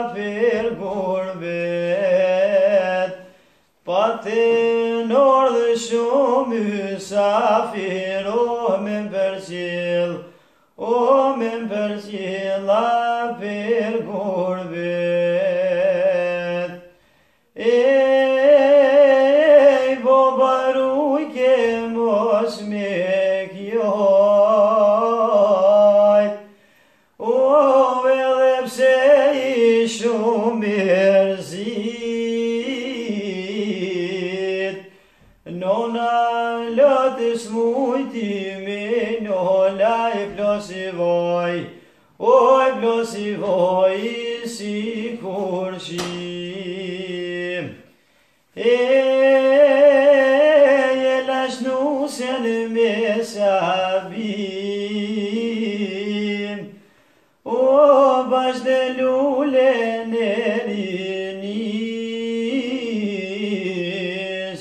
kafir për vet Pa të nërë dhe shumë Mësafir o me përqil O me përqil A për për vet E, e, e Po baru ke mos me shumë erzit Nona lëtës mujti me nola e plosi O e plosi si kur shim E e lash nusën me sabit O vazhde lule në rinis,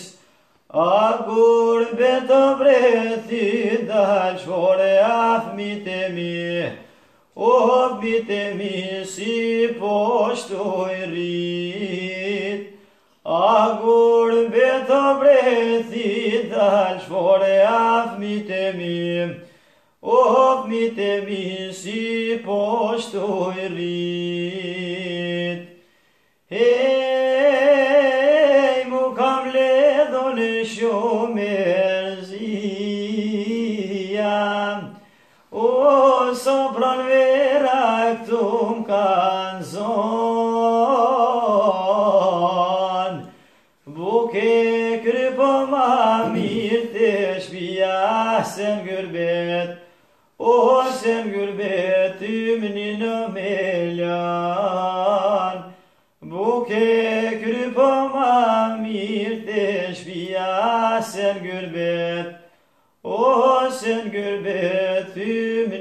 a kur beto breti dhe qore afmit o afmit e si poshtu i rrit, a kur beto breti dhe qore afmit O hapmi të mi si po shtoj rrit Hej, mu kam ledho në shumë e zia O so pran vera e këtu më kanë zon Buke krypo ma mirë të shpia se O sen nina amelyan Bu ke kekrip amamir teşbiya sen gürbet O sen gürbetimnin